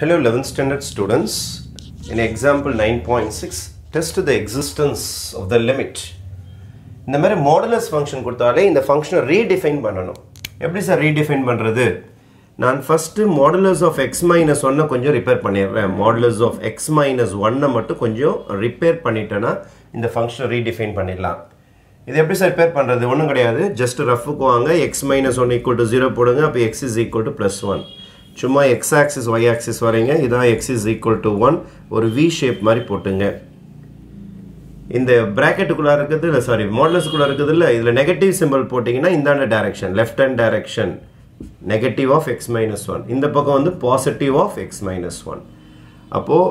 Hello 11th standard students. In example 9.6, test the existence of the limit. இந்த மாதிரி modulus function கொடுத்தாலே இந்த ஃபங்க்ஷனை ரீடிஃபைன் பண்ணணும். எப்படி சார் ரீடிஃபைன் பண்ணுறது நான் first modulus of x minus ஒன்னை கொஞ்சம் ரிப்பேர் பண்ணிடுறேன். மாடலர்ஸ் ஆஃப் எக்ஸ் மைனஸ் ஒன்னை மட்டும் கொஞ்சம் ரிப்பேர் பண்ணிட்டேன்னா இந்த ஃபங்க்ஷனை ரீடிஃபைன் பண்ணிடலாம். இது எப்படி சார் ரிப்பேர் பண்ணுறது ஒன்றும் கிடையாது. ஜஸ்ட் ரஃபுக்கு வாங்க. X minus one equal to zero போடுங்க. அப்போ x is equal to plus one சும்மா எக்ஸ் ஆக்சிஸ் ஒய் ஆக்சிஸ் வரீங்க இதான் x is equal to one ஒரு வி ஷேப் மாதிரி போட்டுங்க. இந்த ப்ராக்கெட்டுக்குள்ளே இருக்குது இல்லை சாரி மாடலஸ்க்குள்ளே இருக்குது இல்லை இதில் நெகட்டிவ் சிம்பிள் போட்டிங்கன்னா இந்தாண்ட direction left hand direction negative of x minus one இந்த பக்கம் வந்து positive of x minus one அப்போது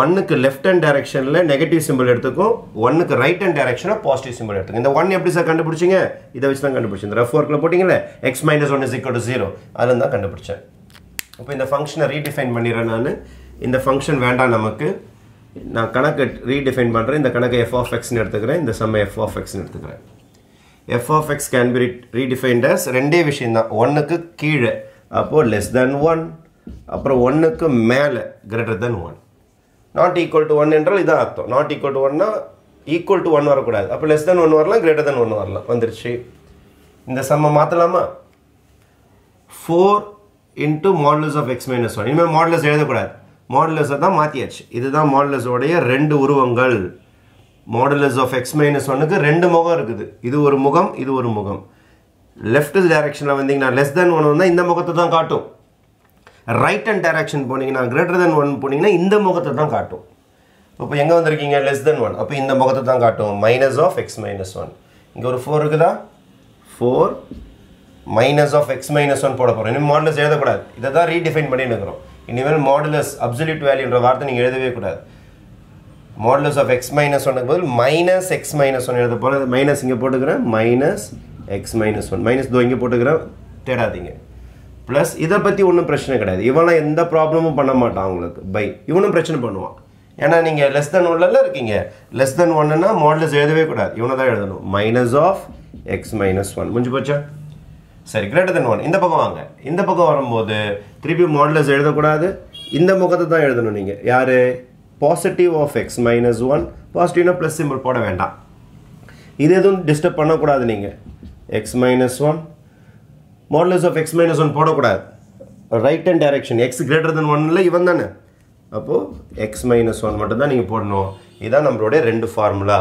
ஒன்னுக்கு லெஃப்ட் ஹேண்ட் டைரக்ஷனில் நெகட்டிவ் சிம்பிள் எடுத்துக்கும் ஒன்னுக்கு ரைட் ஹேண்ட் டைரக்ஷனில் பாசிட்டிவ் சிம்பிள் எடுத்துக்கும். இந்த ஒன் எப்படி சார் கண்டுபிடிச்சிங்க? இதை வச்சு தான் கண்டுபிடிச்சேன். இந்த ரஃப் ஒர்க்கில் போட்டிங்களே x minus one is equal to zero அதில் தான் கண்டுபிடிச்சேன். இப்போ இந்த ஃபங்க்ஷனை ரீடிஃபைன் பண்ணிடுறேன் நான். இந்த ஃபங்க்ஷன் வேண்டாம் நமக்கு. நான் கணக்கு ரீடிஃபைன் பண்ணுறேன் இந்த கணக்கை எஃப் ஆஃப் எக்ஸ்னு எடுத்துக்கிறேன். இந்த செம்ம எஃப் ஆஃப் எக்ஸ்னு எடுத்துக்கிறேன். F of x can be redefined as ரெண்டே விஷயம் தான். ஒன்றுக்கு கீழே அப்போது லெஸ் தென் ஒன் அப்புறம் ஒன்றுக்கு மேலே greater than one not equal to one என்றால் இதான் அர்த்தம். நாட் ஈக்குவல் டு ஒன்னா ஈக்குவல் டு ஒன் வரக்கூடாது. அப்போ லெஸ் தென் ஒன் வரலாம் கிரேட்டர் தென் ஒன் வரலாம். வந்துருச்சு. இந்த சம்மை மாற்றலாமா four into modulus of x minus one இனிமேல் மாடலஸ் எழுதக்கூடாது. மாடலஸை தான் மாற்றியாச்சு இதுதான் மாடலஸோடைய ரெண்டு உருவங்கள். மாடலஸ் ஆஃப் எக்ஸ் மைனஸ் ஒன்னுக்கு ரெண்டு முகம் இருக்குது. இது ஒரு முகம் இது ஒரு முகம். லெஃப்ட் டைரக்ஷனில் வந்தீங்கன்னா லெஸ் தென் ஒன் வந்தால் இந்த முகத்தை தான் காட்டும். ரைட் அண்ட் டைரக்ஷன் போனீங்கன்னா கிரேட்டர் தென் ஒன் போனீங்கன்னா இந்த முகத்தை தான் காட்டும். இப்போ எங்கே வந்திருக்கீங்க? லெஸ் தென் ஒன் அப்போ இந்த முகத்தை தான் காட்டும். Minus of x minus one இங்கே ஒரு ஃபோர் இருக்குதா? Four minus of x minus one போட போகிறோம் இனிமேல் மாடலஸ் எழுதக்கூடாது. இதை தான் ரீடிஃபைன் பண்ணி இருக்கிறோம் இனிமேல் மாடலஸ் அப்சல்யூட் வேல்யூன்ற வார்த்தை நீங்கள் எழுதவே கூடாது. மாடலஸ் ஆஃப் எக்ஸ் மைனஸ் ஒன்னுக்கு பதில் மைனஸ் எக்ஸ் மைனஸ் ஒன் எழுத போகிற மைனஸ் இங்கே போட்டுக்கிறேன். Minus x minus one minus தோ இங்கே போட்டுக்கிறேன். தேடாதீங்க. ப்ளஸ் இதை பற்றி ஒன்றும் பிரச்சனை கிடையாது. இவனை எந்த ப்ராப்ளமும் பண்ண மாட்டான் உங்களுக்கு பை இவனும் பிரச்சனை பண்ணுவான். ஏன்னா நீங்கள் லெஸ் தென் ஒன்னில் இருக்கீங்க. லெஸ் தென் ஒன்னுனா மாடலஸ் எழுதவே கூடாது. இவனை தான் எழுதணும். Minus of x minus one முடிஞ்சு போச்சா? சரி கிரேட்டர் தென் ஒன் இந்த பக்கம் வாங்க. இந்த பக்கம் வரும்போது திருப்பி மாடலஸ் எழுதக்கூடாது. இந்த முகத்தை தான் எழுதணும் நீங்கள் யார்? Positive of x minus one பாசிட்டிவ்னா plus simple போட வேண்டாம். இது எதுவும் டிஸ்டர்ப் பண்ணக்கூடாது நீங்கள் x minus one modulus of x minus one போடக்கூடாது. Right hand direction x greater than ஒன்ல இவன் தானே. அப்போது எக்ஸ் மைனஸ் ஒன் மட்டும்தான் நீங்கள் போடணும். இதுதான் நம்மளுடைய ரெண்டு ஃபார்முலா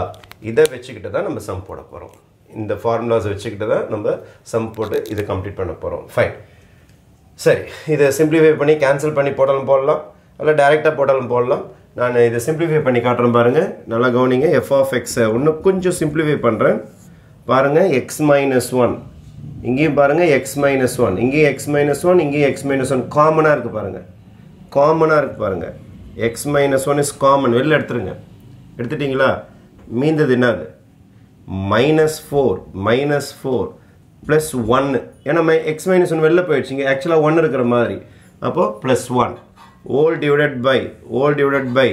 இதை வச்சுக்கிட்டு தான் நம்ம சம் போட போகிறோம் இந்த ஃபார்முலாஸை வச்சுக்கிட்டு தான் நம்ம சம் போட்டு இதை கம்ப்ளீட் பண்ண போகிறோம் ஃபைன் சரி இதை சிம்பிளிஃபை பண்ணி கேன்சல் பண்ணி போட்டாலும் போடலாம். இல்லை டேரெக்டாக போட்டாலும் போடலாம். நான் இதை சிம்பிளிஃபை பண்ணி காட்டுறேன் பாருங்கள் நல்லா கவனிங்க. எஃப் ஆஃப் எக்ஸை இன்னும் கொஞ்சம் சிம்பிளிஃபை பண்ணுறேன் பாருங்கள் எக்ஸ் மைனஸ் ஒன் இங்கேயும் பாருங்கள் எக்ஸ் மைனஸ் ஒன் இங்கேயும் எக்ஸ் மைனஸ் ஒன் இங்கேயும் எக்ஸ் மைனஸ் ஒன் காமனாக இருக்குது பாருங்கள் காமனாக இருக்குது பாருங்கள் x minus one is common வெளில எடுத்துருங்க. எடுத்துட்டிங்களா? மீந்தது என்னது? Minus four minus four plus ஒன்று ஏன்னா மை எக்ஸ் மைனஸ் ஒன் வெளில போயிடுச்சிங்க ஆக்சுவலாக ஒன் இருக்கிற மாதிரி. அப்போது plus one whole divided by whole divided by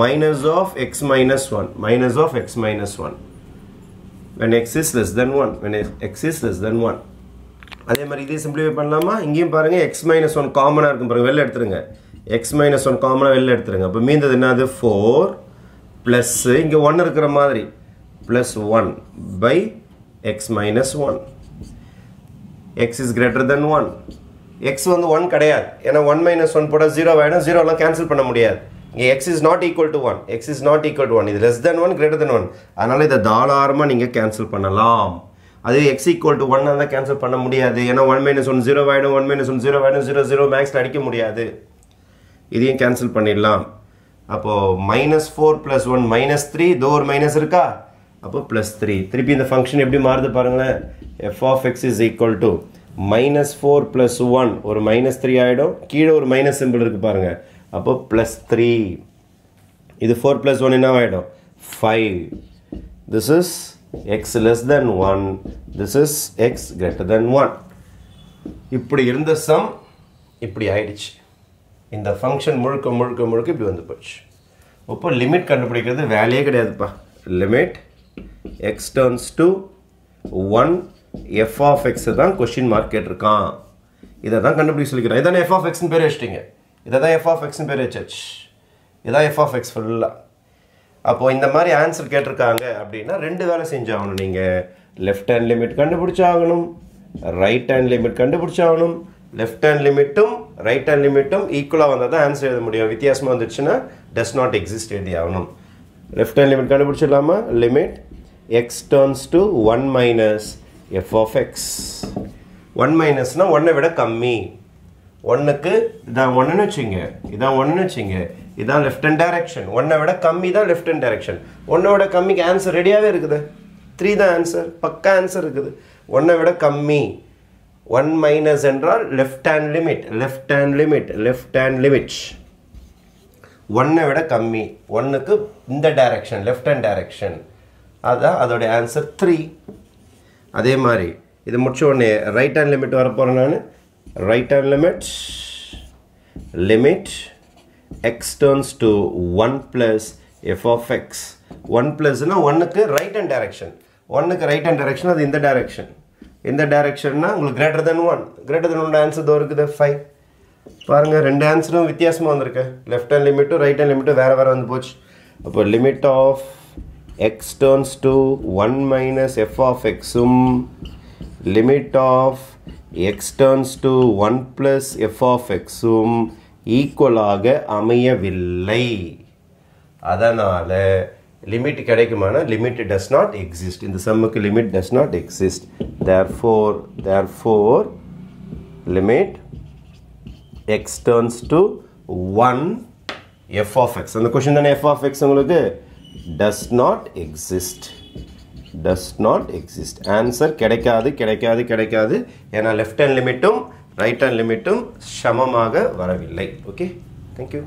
minus of x minus one minus of x minus one when x is less than 1 when x is less than 1 அதே மாதிரி இதே simplify பண்ணலாமா? இங்கேயும் பாருங்க x மைனஸ் ஒன் காமனாக இருக்கும் பாருங்க வெளில எடுத்துருங்க. X மைனஸ் ஒன் காமனாக வெளில எடுத்துருங்க. அப்போ மீந்தது என்னது? ஃபோர் ப்ளஸ்ஸு இங்கே ஒன் இருக்கிற மாதிரி. Plus one by x minus one x is greater than one x வந்து ஒன் கிடையாது. ஏன்னா ஒன் மைனஸ் ஒன் போட்டால் ஜீரோ வேணும் ஜீரோலாம் கேன்சல் பண்ண முடியாது. இங்கே x is not equal to one x is not equal to one இது less than one greater than one அதனால் இதை தாராளமாக நீங்கள் கேன்சல் பண்ணலாம். அது எக்ஸ் ஈக்குவல் டு ஒன் தான் கேன்சல் பண்ண முடியாது. ஏன்னா ஒன் மைனஸ் ஒன் ஜீரோ ஆகிடும் ஒன் மைனஸ் ஒன் ஜீரோ ஆகிடும் ஜீரோ ஜீரோ மேக்ஸில் அடிக்க முடியாது. இதையும் கேன்சல் பண்ணிடலாம். அப்போது minus four plus one minus three தோ ஒரு மைனஸ் இருக்கா? அப்போ ப்ளஸ் த்ரீ திருப்பி இந்த ஃபங்க்ஷன் எப்படி மாறுது பாருங்களேன். F of x is equal to minus four plus one ஒரு மைனஸ் த்ரீ ஆகிடும் கீழே ஒரு மைனஸ் சிம்பிள் இருக்குது பாருங்கள் அப்போ ப்ளஸ் த்ரீ இது ஃபோர் ப்ளஸ் ஒன் என்ன ஆகிடும் five this is x less than one this is x greater than one இப்படி இருந்த சம் இப்படி ஆயிடுச்சு. இந்த ஃபங்க்ஷன் முழுக்க முழுக்க முழுக்க இப்படி வந்து போச்சு. இப்போ லிமிட் கண்டுபிடிக்கிறது வேலையே கிடையாதுப்பா. Limit x turns to one f of x தான் கொஷின் மார்க் கேட்டிருக்கான். இதை தான் கண்டுபிடிக்க சொல்லிக்கிறேன். இதான எஃப் ஆஃப் எக்ஸ்னு பேர் வச்சிட்டிங்க. இதை தான் எஃப் ஆஃப் எக்ஸ்னு பேர் வச்சாச்சு இதான் எஃப் ஆஃப் எக்ஸ் ஃபுல்லாக அப்போது இந்த மாதிரி ஆன்சர் கேட்டிருக்காங்க அப்படின்னா ரெண்டு வேலை செஞ்சாகணும். நீங்கள் லெஃப்ட் ஹேண்ட் லிமிட் கண்டுபிடிச்சாகணும் ரைட் ஹேண்ட் லிமிட் கண்டுபிடிச்சாகணும் லெஃப்ட் ஹேண்ட் லிமிட்டும் ரைட் ஹேண்ட் லிமிட்டும் ஈக்குவலாக வந்தால் தான் ஆன்சர் எழுத முடியும். வித்தியாசமாக வந்துச்சுன்னா டஸ் நாட் எக்ஸிஸ்ட் எழுதி ஆகணும். Left hand limit கண்டுபிடிச்சிடலாமா? Limit x turns to one minus f of x one மைனஸ்னால் ஒன்றை விட கம்மி. ஒன்றுக்கு இதான் ஒன்றுன்னு வச்சுங்க இதான் ஒன்றுன்னு வச்சுங்க. இதான் லெஃப்ட் ஹேண்ட் டைரக்ஷன் ஒன்றை விட கம்மி தான் லெஃப்ட் ஹேண்ட் டைரக்ஷன் ஒன்றை விட கம்மிக்கு ஆன்சர் ரெடியாகவே இருக்குது? த்ரீ தான் ஆன்சர் பக்கா ஆன்சர் இருக்குது. ஒன்றை விட கம்மி. ஒன் மைனஸ் என்றால் left hand limit left hand limit left hand limit ஒன்னை விட கம்மி. ஒன்றுக்கு இந்த டைரக்ஷன் லெஃப்ட் ஹேண்ட் டைரக்ஷன் அதுதான் அதோடைய ஆன்சர் த்ரீ அதே மாதிரி இது முடிச்ச உடனே ரைட் ஹேண்ட் லிமிட் வரப்போகிறேன் நான். Right hand limit limit x turns to one plus f of x one ப்ளஸ்னா ஒன்றுக்கு ரைட் ஹேண்ட் டைரக்ஷன் ஒன்றுக்கு ரைட் ஹேண்ட் டைரக்ஷன் அது இந்த டைரக்ஷன் இந்த டைரக்ஷன்னா உங்களுக்கு greater than one greater than one answer தோ இருக்குது ஃபைவ் பாருங்கள் ரெண்டு ஆன்சரும் வித்தியாசமாக வந்திருக்கு. லெஃப்ட் ஹேண்ட் லிமிட்டும் ரைட் ஹேண்ட் லிமிட்டும் வேறு வேறு வந்து போச்சு. அப்போ limit of x turns to one minus f of எக்ஸும் limit of x turns to one plus f of எக்ஸும் ஈக்குவலாக அமையவில்லை. அதனால் லிமிட் கிடைக்குமானா லிமிட் டஸ் நாட் எக்ஸிஸ்ட் இந்த சம்முக்கு limit does not exist therefore therefore limit x turns to one f of x அந்த question தானே f of x உங்களுக்கு? Does not exist does not exist answer கிடைக்காது கிடைக்காது கிடைக்காது. ஏன்னா லெஃப்ட் ஹேண்ட் லிமிட்டும் right hand லிமிட்டும் சமமாக வரவில்லை. Okay thank you